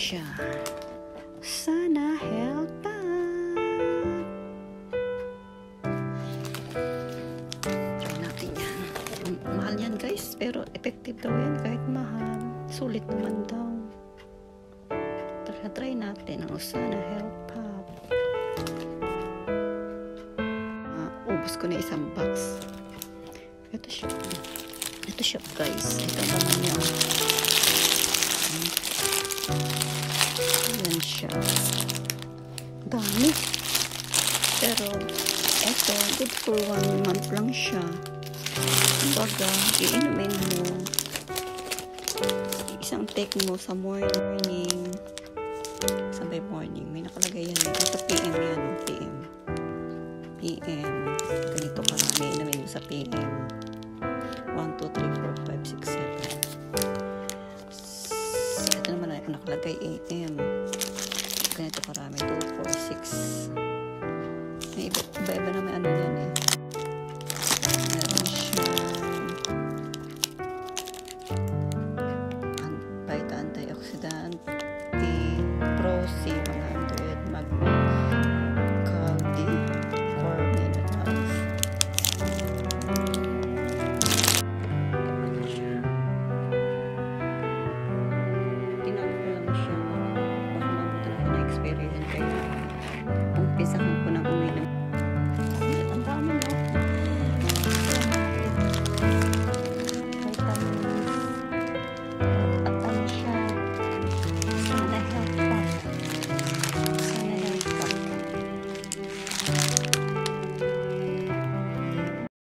siya. Sana help up. Try natin yan. Mahal yan guys, pero effective daw yan kahit mahal. Sulit naman daw. Tara, try natin ang sana help up. Uh, ah, ubus ko na isang box. Ito siya. Ito siya guys. Ito naman yan. Siya. Dami. Pero, eto, good for one month lang siya. Kumbaga, iinumin mo. Isang take mo sa morning. Sabay morning. May nakalagay yan. eh. Sa PM yan. oh, PM. PM. Ganito karami. Inumin mo sa PM. 1, 2, 3, 4, 5, 6, 7. Ito naman ay nakalagay AM ganito karami. 2, 4, 6. Iba-iba na may ano yan eh.